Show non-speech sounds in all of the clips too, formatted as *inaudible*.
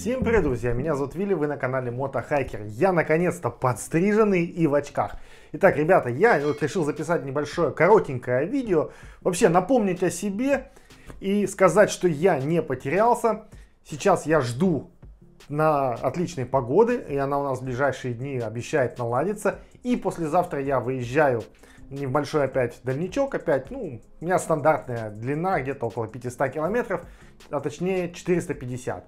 Всем привет, друзья! Меня зовут Вилли, вы на канале Мотохайкер. Я наконец-то подстриженный и в очках. Итак, ребята, я вот решил записать небольшое коротенькое видео. Вообще напомнить о себе и сказать, что я не потерялся. Сейчас я жду на отличной погоды, и она у нас в ближайшие дни обещает наладиться. И послезавтра я выезжаю небольшой опять дальничок, опять, ну, у меня стандартная длина, где-то около 500 километров, а точнее 450.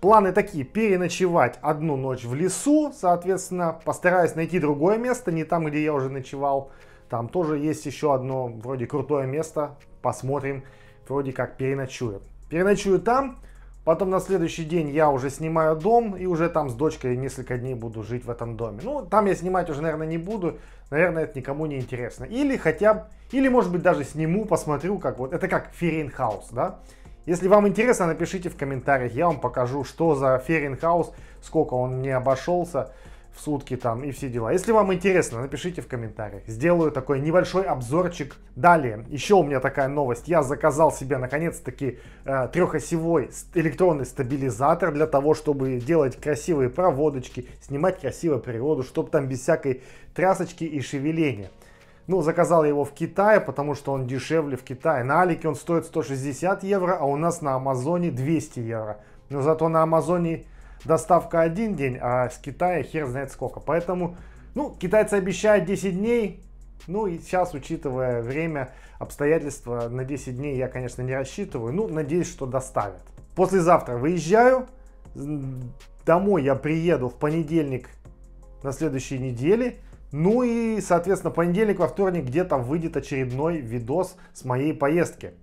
Планы такие, переночевать одну ночь в лесу, соответственно, постараюсь найти другое место, не там, где я уже ночевал. Там тоже есть еще одно вроде крутое место, посмотрим, вроде как переночую. Переночую там, потом на следующий день я уже снимаю дом и уже там с дочкой несколько дней буду жить в этом доме. Ну, там я снимать уже, наверное, не буду, наверное, это никому не интересно. Или хотя бы, или может быть даже сниму, посмотрю, как вот, это как Ференхаус, да? Если вам интересно, напишите в комментариях, я вам покажу, что за Ференхаус, сколько он мне обошелся в сутки там и все дела. Если вам интересно, напишите в комментариях. Сделаю такой небольшой обзорчик. Далее, еще у меня такая новость. Я заказал себе наконец-таки э, трехосевой электронный стабилизатор для того, чтобы делать красивые проводочки, снимать красивую природу, чтобы там без всякой трясочки и шевеления. Ну, заказал его в Китае, потому что он дешевле в Китае. На Алике он стоит 160 евро, а у нас на Амазоне 200 евро. Но зато на Амазоне доставка один день, а с Китая хер знает сколько. Поэтому, ну, китайцы обещают 10 дней. Ну и сейчас, учитывая время, обстоятельства, на 10 дней я, конечно, не рассчитываю. Ну, надеюсь, что доставят. Послезавтра выезжаю. Домой я приеду в понедельник на следующей неделе. Ну и, соответственно, понедельник во вторник где-то выйдет очередной видос с моей поездки.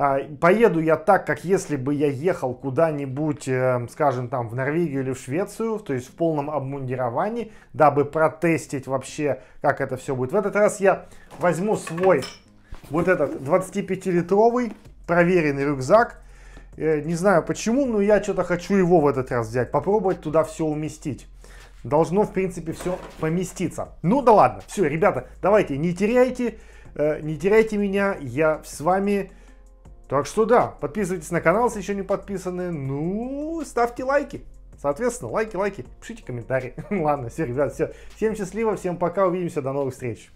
А, поеду я так, как если бы я ехал куда-нибудь, э, скажем, там в Норвегию или в Швецию, то есть в полном обмундировании, дабы протестить вообще, как это все будет. В этот раз я возьму свой вот этот 25-литровый проверенный рюкзак. Э, не знаю почему, но я что-то хочу его в этот раз взять, попробовать туда все уместить должно, в принципе, все поместиться. Ну да ладно, все, ребята, давайте, не теряйте, э, не теряйте меня, я с вами. Так что да, подписывайтесь на канал, если еще не подписаны, ну, ставьте лайки. Соответственно, лайки, лайки, пишите комментарии. *laughs* Ладно, все, ребят, все. Всем счастливо, всем пока, увидимся, до новых встреч.